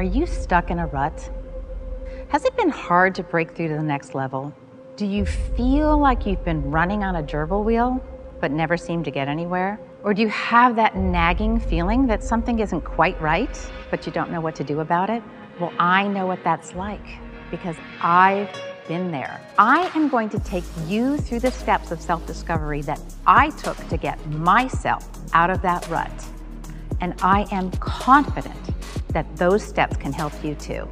Are you stuck in a rut? Has it been hard to break through to the next level? Do you feel like you've been running on a gerbil wheel but never seem to get anywhere? Or do you have that nagging feeling that something isn't quite right, but you don't know what to do about it? Well, I know what that's like because I've been there. I am going to take you through the steps of self discovery that I took to get myself out of that rut. And I am confident that those steps can help you too.